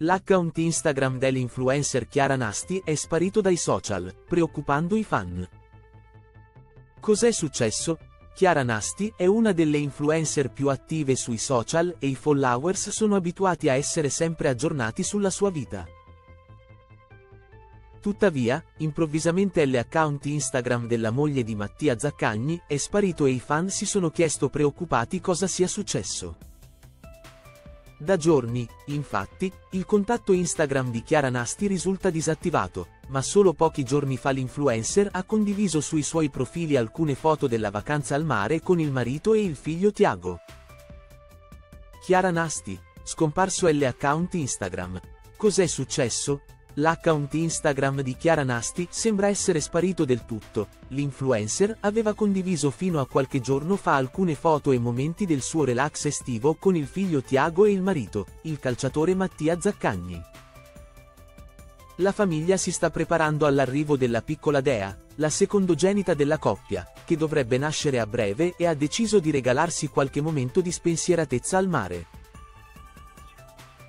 L'account Instagram dell'influencer Chiara Nasti è sparito dai social, preoccupando i fan. Cos'è successo? Chiara Nasti è una delle influencer più attive sui social e i followers sono abituati a essere sempre aggiornati sulla sua vita. Tuttavia, improvvisamente l'account Instagram della moglie di Mattia Zaccagni è sparito e i fan si sono chiesto preoccupati cosa sia successo. Da giorni, infatti, il contatto Instagram di Chiara Nasti risulta disattivato, ma solo pochi giorni fa l'influencer ha condiviso sui suoi profili alcune foto della vacanza al mare con il marito e il figlio Tiago. Chiara Nasti, scomparso l'account Instagram. Cos'è successo? L'account Instagram di Chiara Nasti sembra essere sparito del tutto. L'influencer aveva condiviso fino a qualche giorno fa alcune foto e momenti del suo relax estivo con il figlio Tiago e il marito, il calciatore Mattia Zaccagni. La famiglia si sta preparando all'arrivo della piccola Dea, la secondogenita della coppia, che dovrebbe nascere a breve e ha deciso di regalarsi qualche momento di spensieratezza al mare.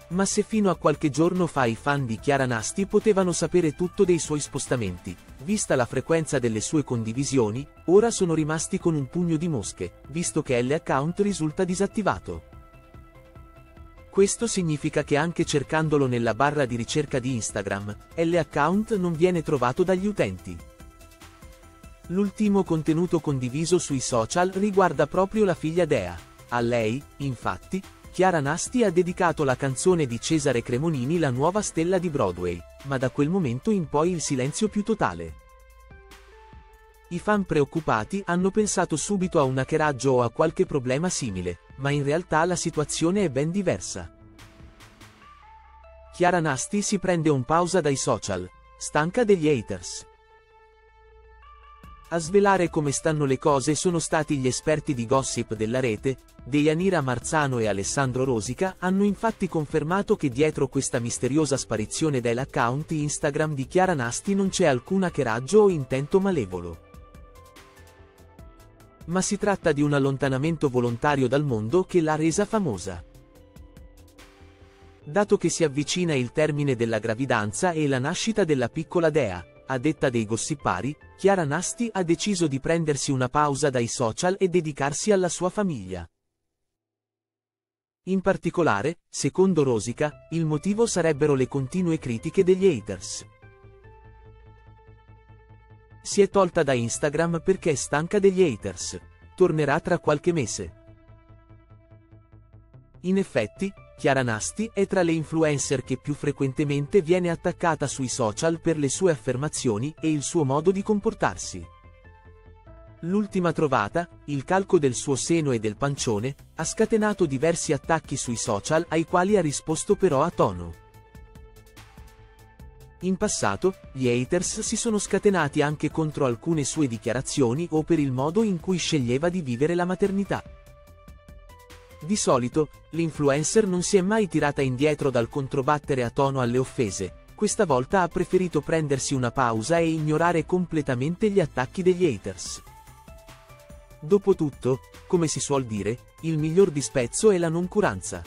Ma se fino a qualche giorno fa i fan di Chiara Nasti potevano sapere tutto dei suoi spostamenti, vista la frequenza delle sue condivisioni, ora sono rimasti con un pugno di mosche, visto che l'account risulta disattivato. Questo significa che anche cercandolo nella barra di ricerca di Instagram, l'account non viene trovato dagli utenti. L'ultimo contenuto condiviso sui social riguarda proprio la figlia Dea. A lei, infatti, Chiara Nasti ha dedicato la canzone di Cesare Cremonini La nuova stella di Broadway, ma da quel momento in poi il silenzio più totale. I fan preoccupati hanno pensato subito a un hackeraggio o a qualche problema simile, ma in realtà la situazione è ben diversa. Chiara Nasti si prende un pausa dai social, stanca degli haters. A svelare come stanno le cose sono stati gli esperti di gossip della rete, Deianira Marzano e Alessandro Rosica hanno infatti confermato che dietro questa misteriosa sparizione dell'account Instagram di Chiara Nasti non c'è alcun hackeraggio o intento malevolo. Ma si tratta di un allontanamento volontario dal mondo che l'ha resa famosa. Dato che si avvicina il termine della gravidanza e la nascita della piccola Dea, a detta dei gossipari, Chiara Nasti ha deciso di prendersi una pausa dai social e dedicarsi alla sua famiglia. In particolare, secondo Rosica, il motivo sarebbero le continue critiche degli haters. Si è tolta da Instagram perché è stanca degli haters. Tornerà tra qualche mese. In effetti, Chiara Nasti è tra le influencer che più frequentemente viene attaccata sui social per le sue affermazioni e il suo modo di comportarsi. L'ultima trovata, il calco del suo seno e del pancione, ha scatenato diversi attacchi sui social ai quali ha risposto però a tono. In passato, gli haters si sono scatenati anche contro alcune sue dichiarazioni o per il modo in cui sceglieva di vivere la maternità. Di solito, l'influencer non si è mai tirata indietro dal controbattere a tono alle offese, questa volta ha preferito prendersi una pausa e ignorare completamente gli attacchi degli haters. Dopotutto, come si suol dire, il miglior dispezzo è la noncuranza.